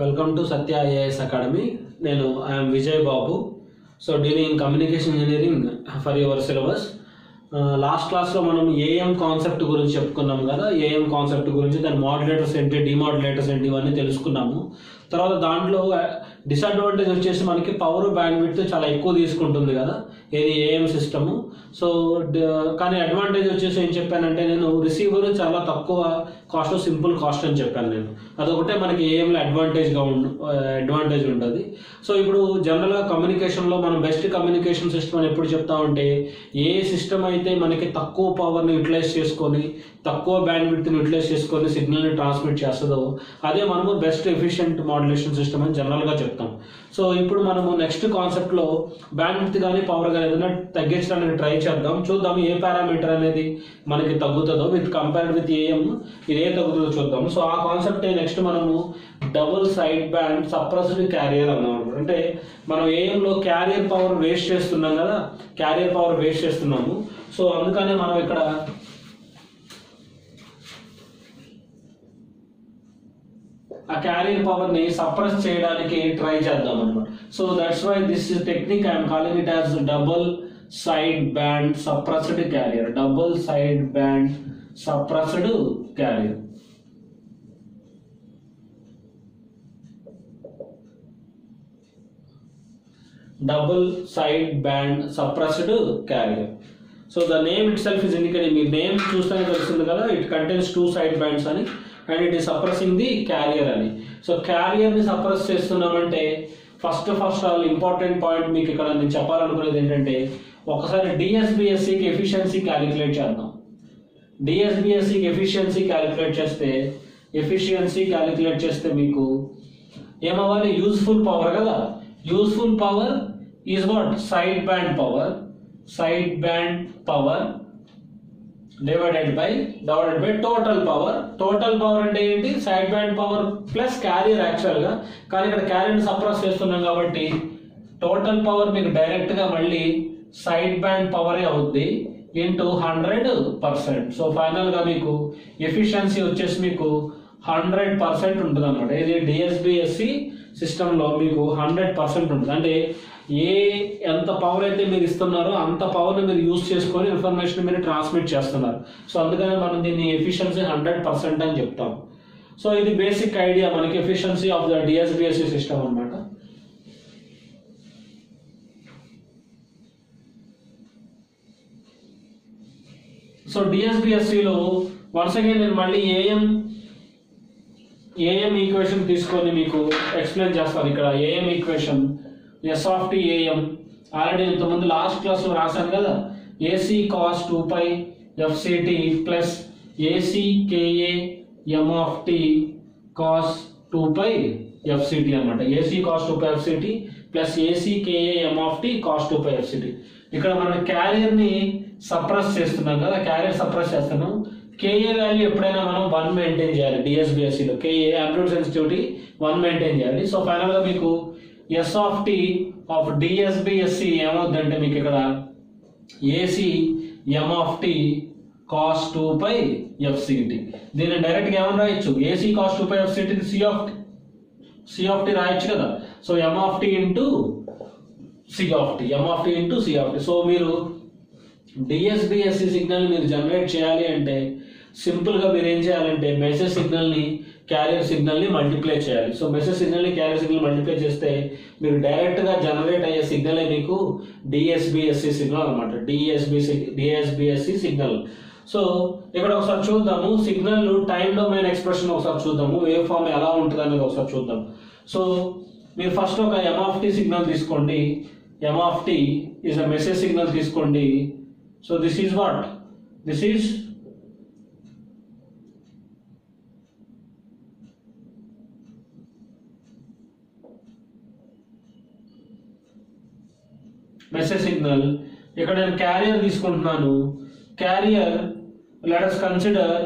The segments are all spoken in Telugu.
Welcome to Satya IAS academy నేను I'm Vijay Babu so dealing in communication engineering for your syllabus last క్లాస్లో మనం ఏఎం కాన్సెప్ట్ గురించి చెప్పుకున్నాం కదా ఏఎం కాన్సెప్ట్ గురించి దాని మాడ్యులేటర్స్ ఏంటి డిమోడలేటర్స్ ఏంటి ఇవన్నీ తెలుసుకున్నాము తర్వాత దాంట్లో డిసడ్వాంటేజ్ వచ్చేసి మనకి పవర్ బ్యాండ్ చాలా ఎక్కువ తీసుకుంటుంది కదా ఏది ఏఎం సిస్టము సో కానీ అడ్వాంటేజ్ వచ్చేసి ఏం చెప్పానంటే నేను రిసీవర్ చాలా తక్కువ కాస్ట్ సింపుల్ కాస్ట్ అని చెప్పాను నేను అదొకటే మనకి ఏఎంలో అడ్వాంటేజ్గా ఉండు అడ్వాంటేజ్ ఉంటుంది సో ఇప్పుడు జనరల్గా కమ్యూనికేషన్లో మనం బెస్ట్ కమ్యూనికేషన్ సిస్టమ్ అని ఎప్పుడు చెప్తా ఉంటే ఏ సిస్టమ్ అయితే మనకి తక్కువ పవర్ని యూటిలైజ్ చేసుకొని తక్కువ బ్యాండ్ విడ్త్ని యూటిలైజ్ చేసుకొని సిగ్నల్ని ట్రాన్స్మిట్ చేస్తుందో అదే మనము బెస్ట్ ఎఫిషియంట్ మాడ్యులేషన్ సిస్టమ్ అని జనరల్గా చెప్తాం చెప్తాం సో ఇప్పుడు మనము నెక్స్ట్ కాన్సెప్ట్లో బ్యాండ్ కానీ పవర్ కానీ ఏదైనా తగ్గించడానికి ట్రై చేద్దాం చూద్దాం ఏ పారామీటర్ అనేది మనకి తగ్గుతుందో విత్ కంపేర్డ్ విత్ ఏఎం ఇది ఏ తగ్గుతుందో చూద్దాం సో ఆ కాన్సెప్ట్ నెక్స్ట్ మనము double side band suppressed carrier అన్నాం అంటే మనం లో క్యారియర్ పవర్ వేస్ట్ చేస్తున్నాం కదా క్యారియర్ పవర్ వేస్ట్ చేస్తున్నాము సో అందుకనే మనం ఇక్కడ ఆ క్యారియర్ పవర్ ని సప్రెస్ చేయడానికి ట్రై చేద్దాం అనమాట so that's why this is technique I'm calling it as double side band suppressed carrier double side band suppressed carrier double side band suppressed carrier so the name itself is indicating me name చూస్తేనే తెలుస్తుంది కదా it contains two side bands అని and it is suppressing the carrier అని సో క్యారియర్ని సప్రెస్ చేస్తున్నామంటే first first all important point మీకు ఇక్కడ నేను చెప్పాలనుకునేది ఏంటంటే ఒకసారి డిఎస్బిఎస్సికి ఎఫిషియన్సీ క్యాలిక్యులేట్ చేద్దాం డిఎస్బిఎస్సికి ఎఫిషియన్సీ క్యాలిక్యులేట్ చేస్తే ఎఫిషియన్సీ క్యాలిక్యులేట్ చేస్తే మీకు ఏమవ్వాలి యూస్ఫుల్ పవర్ కదా useful power is what side band power side band power divided by divided by total power total power అంటే ఏంటి side band power plus carrier యాక్చువల్గా కానీ ఇక్కడ క్యారియర్ని సప్రెస్ చేస్తున్నాం కాబట్టి టోటల్ పవర్ మీకు డైరెక్ట్గా మళ్ళీ సైడ్ బ్యాండ్ పవరే అవుద్ది ఇంటూ హండ్రెడ్ పర్సెంట్ సో ఫైనల్గా మీకు ఎఫిషియన్సీ వచ్చేసి మీకు హండ్రెడ్ పర్సెంట్ ఉంటుంది అనమాట ఇది డిఎస్బిఎస్సి సిస్టంలో మీకు హండ్రెడ్ పర్సెంట్ ఉంటుంది అంటే ఏ ఎంత పవర్ అయితే మీరు ఇస్తున్నారో అంత పవర్ని మీరు యూజ్ చేసుకొని ఇన్ఫర్మేషన్ మీరు ట్రాన్స్మిట్ చేస్తున్నారు సో అందుకని మనం దీన్ని ఎఫిషియన్సీ హండ్రెడ్ పర్సెంట్ అని చెప్తాం సో ఇది బేసిక్ ఐడియా మనకి efficiency of the DSBSC system అనమాట సో డిఎస్బిఎస్సిలో వన్స్ అగైన్ నేను మళ్ళీ ఏఎం ఏఎం ఈక్వేషన్ తీసుకొని మీకు ఎక్స్ప్లెయిన్ చేస్తాను ఇక్కడ AM equation S of T AM already ఇంతకుముందు లాస్ట్ క్లాస్లో రాశాను కదా AC cos two pi FCT plus AC KA M of T cos two pi FCT అనమాట AC cos two pi FCT plus AC KA M of T cos two pi FCT ఇక్కడ మనం క్యారియర్ని సప్రెస్ చేస్తున్నాం కదా క్యారియర్ సప్రెస్ చేస్తున్నాం కేఏ వాల్యూ ఎప్పుడైనా మనం వన్ మెయింటైన్ చేయాలి డిఎస్బిఎస్సిలో KA absolute sensitivity one maintain చేయాలి సో ఫైనల్గా మీకు S of T of DSBSC ఏమవుద్దంటే మీకు ఇక్కడ AC M of T cos two pi FCT దీన్ని డైరెక్ట్గా ఏమని రాయొచ్చు AC cos two pi FCT C of C of T రాయొచ్చు కదా so M of T into C of T M of T into C of T so మీరు డిఎస్బిఎస్సి సిగ్నల్ మీరు జనరేట్ చేయాలి అంటే సింపుల్గా మీరు ఏం చేయాలంటే మెసేజ్ సిగ్నల్ని క్యారియర్ సిగ్నల్ని మల్టిప్లై చేయాలి సో మెసేజ్ సిగ్నల్ని క్యారియర్ సిగ్నల్ మల్టిప్లై చేస్తే మీరు డైరెక్ట్గా జనరేట్ అయ్యే సిగ్నలే మీకు డిఎస్బిఎస్సి సిగ్నల్ అనమాట డిఎస్బి డిఎస్బిఎస్సి సిగ్నల్ సో ఇక్కడ ఒకసారి చూద్దాము సిగ్నల్ టైం డొమైన్ ఎక్స్ప్రెషన్ ఒకసారి చూద్దాము వేవ్ ఫామ్ ఎలా ఉంటుంది అనేది ఒకసారి చూద్దాం సో మీరు ఫస్ట్ ఒక ఎంఆఫ్టీ సిగ్నల్ తీసుకోండి ఎంఆఫ్టీ ఈజ్ అ మెసేజ్ సిగ్నల్ తీసుకోండి so this is what this is message signal ఇక్కడ నేను క్యారియర్ తీసుకుంటున్నాను carrier let us consider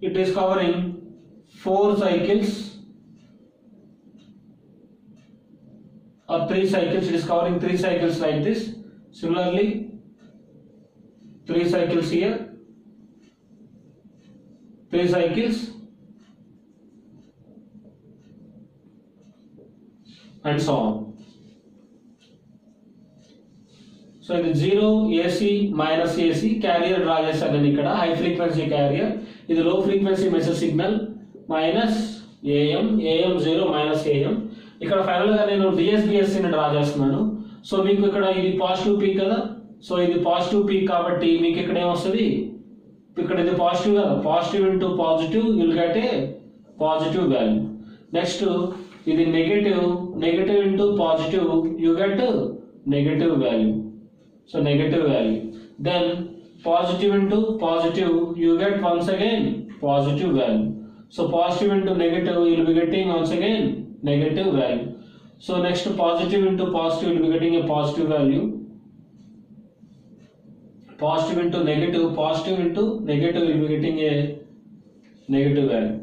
it is covering four cycles or three cycles it is covering three cycles like this similarly three cycles here three cycles and so on. So ఇది zero AC minus AC carrier draw చేశాను నేను ఇక్కడ హై ఫ్రీక్వెన్సీ క్యారియర్ ఇది low frequency message signal minus AM AM zero minus AM ఇక్కడ ఫైనల్గా నేను డిఎస్బిఎస్సీని డ్రా చేస్తున్నాను సో మీకు ఇక్కడ ఇది పాజిటివ్ పీక్ కదా సో ఇది పాజిటివ్ పీక్ కాబట్టి మీకు ఇక్కడ ఏమొస్తుంది ఇక్కడ ఇది పాజిటివ్ కదా positive into positive you'll get a positive value next ఇది negative negative into positive you get negative value so negative value then positive into positive you get once again positive value so positive into negative will be getting once again negative value so next positive into positive will be getting a positive value positive into negative positive into negative will be getting a negative value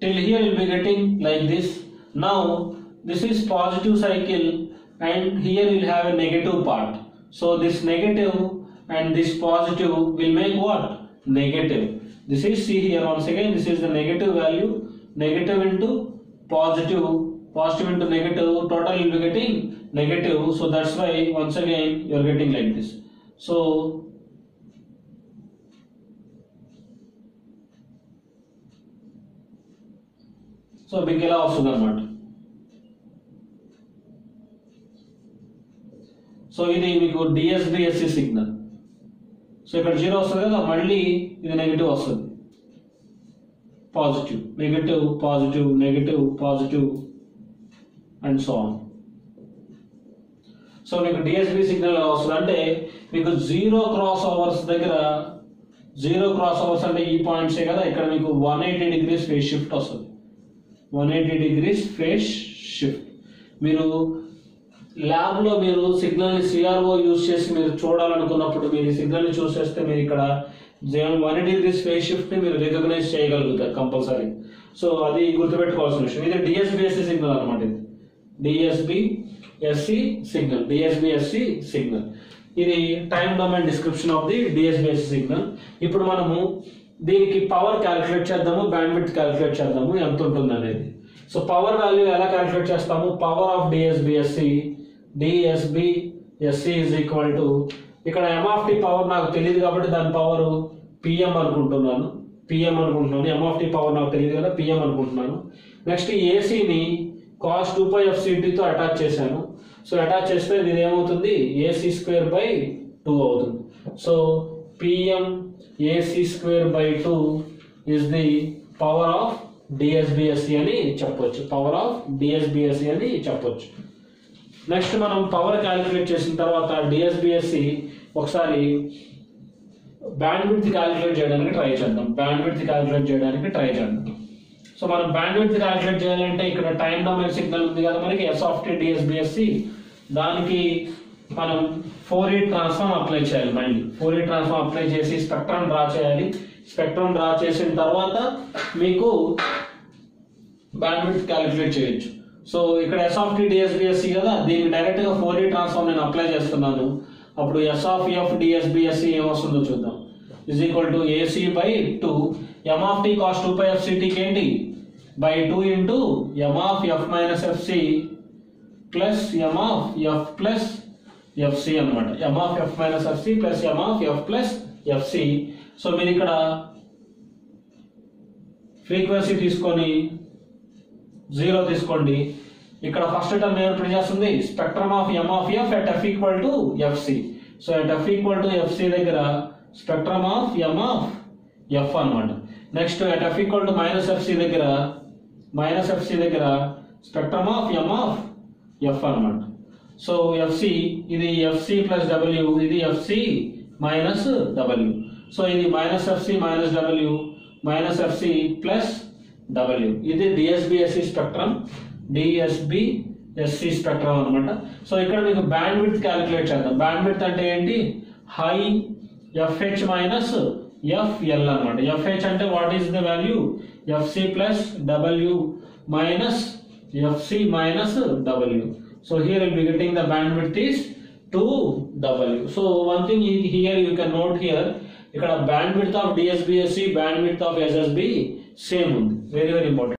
till here you'll be getting like this now this is positive cycle and here we will have a negative part so this negative and this positive will make what negative this is see here once again this is the negative value negative into positive positive into negative total you'll be getting negative so that's why once again you're getting like this so so మీకు ఎలా వస్తుంది అనమాట సో ఇది మీకు డిఎస్బిఎస్సి సిగ్నల్ సో ఇక్కడ జీరో వస్తుంది కదా మళ్ళీ ఇది నెగిటివ్ వస్తుంది positive negative positive negative positive and so on so మీకు డిఎస్బి సిగ్నల్ వస్తుంది అంటే మీకు జీరో క్రాస్ ఓవర్స్ దగ్గర జీరో క్రాస్ ఓవర్స్ అంటే ఈ పాయింట్సే కదా ఇక్కడ మీకు one eighty degrees phase shift వస్తుంది one eighty degrees phase shift మీరు ల్యాబ్లో మీరు ని సిఆర్ఓ యూజ్ చేసి మీరు చూడాలనుకున్నప్పుడు మీరు సిగ్నల్ని ని చూసేస్తే మీరు ఇక్కడ వన్ ఎయిటీ డిగ్రీస్ ఫేస్ షిఫ్ట్ని మీరు రికగ్నైజ్ చేయగలుగుతారు కంపల్సరీ సో అది గుర్తుపెట్టుకోవాల్సిన విషయం ఇది డిఎస్బిఎస్సి సిగ్నల్ అనమాట ఇది DSB SC signal DSBSC signal ఇది time domain description of the DSBSC signal ఇప్పుడు మనము దీనికి పవర్ క్యాలిక్యులేట్ చేద్దాము బ్యాండ్ క్యాలిక్యులేట్ చేద్దాము ఎంత ఉంటుంది అనేది సో పవర్ వాల్యూ ఎలా క్యాలిక్యులేట్ చేస్తాము power of DSBSC DSB is equal to ఇక్కడ ఎంఆఫ్ పవర్ నాకు తెలియదు కాబట్టి దాని పవర్ పిఎం అనుకుంటున్నాను పిఎం అనుకుంటున్నాను ఎంఆఫ్ పవర్ నాకు తెలియదు కదా పిఎం అనుకుంటున్నాను నెక్స్ట్ ఏసీని కాస్ టూ పై ఎఫ్ సిటీతో అటాచ్ చేశాను సో అటాచ్ చేస్తే ఇది ఏమవుతుంది ఏసీ స్క్వేర్ బై టూ అవుతుంది so PM AC square by two is the power of DSBSC అని చెప్పొచ్చు పవర్ ఆఫ్ డిఎస్బిఎస్సి అని చెప్పొచ్చు నెక్స్ట్ మనం పవర్ క్యాలిక్యులేట్ చేసిన తర్వాత డిఎస్బిఎస్సి e ఒకసారి బ్యాండ్ క్యాలిక్యులేట్ చేయడానికి ట్రై చేద్దాం బ్యాండ్ విడ్త్ క్యాలిక్యులేట్ చేయడానికి ట్రై చేద్దాం సో మనం బ్యాండ్ విడ్త్ క్యాలిక్యులేట్ చేయాలంటే ఇక్కడ టైం డొమైన్ సిగ్నల్ ఉంది కదా మనకి ఎస్ ఆఫ్ టీ డిఎస్బిఎస్సి దానికి మనం ఫోర్ ఎయిట్ ట్రాన్స్ఫార్మ్ అప్లై చేయాలి mind Fourier transform apply చేసి స్పెక్ట్రమ్ డ్రా చేయాలి స్పెక్ట్రమ్ డ్రా చేసిన తర్వాత మీకు బ్యాండ్విడ్త్ క్యాలిక్యులేట్ చేయొచ్చు సో ఇక్కడ ఎస్ ఆఫ్ టీ డిఎస్బిఎస్సి కదా దీనికి డైరెక్ట్గా ఫోర్ ఎయిట్ ట్రాన్స్ఫార్మ్ నేను అప్లై చేస్తున్నాను అప్పుడు ఎస్ ఆఫ్ ఎఫ్ డిఎస్బిఎస్సి ఏమొస్తుందో చూద్దాం is equal to AC by two M of T cos two by ఎఫ్సిటీకి ఏంటి by two into M of F minus FC plus M of F plus FC అనమాట M of F minus FC plus M of F plus FC so మీరు ఇక్కడ ఫ్రీక్వెన్సీ తీసుకొని జీరో తీసుకోండి ఇక్కడ ఫస్ట్ టర్మ్ ఏం ప్రింట్ చేస్తుంది spectrum of M of F at F equal to FC so at F equal to FC దగ్గర spectrum of M of F అనమాట next at F equal to minus FC దగ్గర మైనస్ సి దగ్గర spectrum of M of F అనమాట సో ఎఫ్సి ఇది ఎఫ్సి ప్లస్ డబ్ల్యూ ఇది ఎఫ్సి మైనస్ డబ్ల్యూ సో ఇది minus FC minus W minus FC plus W ఇది DSBSC spectrum DSB SC spectrum అనమాట సో ఇక్కడ మీకు బ్యాండ్ విత్ క్యాలిక్యులేట్ చేద్దాం బ్యాండ్ విత్ అంటే ఏంటి హై ఎఫ్హెచ్ మైనస్ ఎఫ్ఎల్ అనమాట ఎఫ్హెచ్ అంటే what is the value FC plus W minus FC minus W So here will be getting the bandwidth is 2 W. So one thing he- here you can note here ఇక్కడ bandwidth of DSBSC bandwidth of SSB same ఉంది వెరీ వెరీ ఇంపార్టెంట్